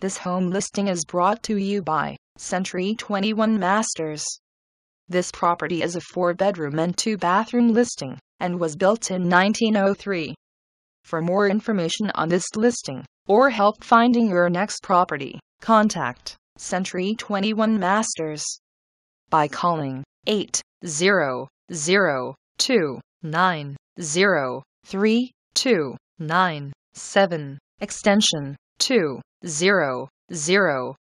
This home listing is brought to you by Century 21 Masters. This property is a four bedroom and two bathroom listing and was built in 1903. For more information on this listing or help finding your next property, contact Century 21 Masters by calling 800-290-3297 extension 200.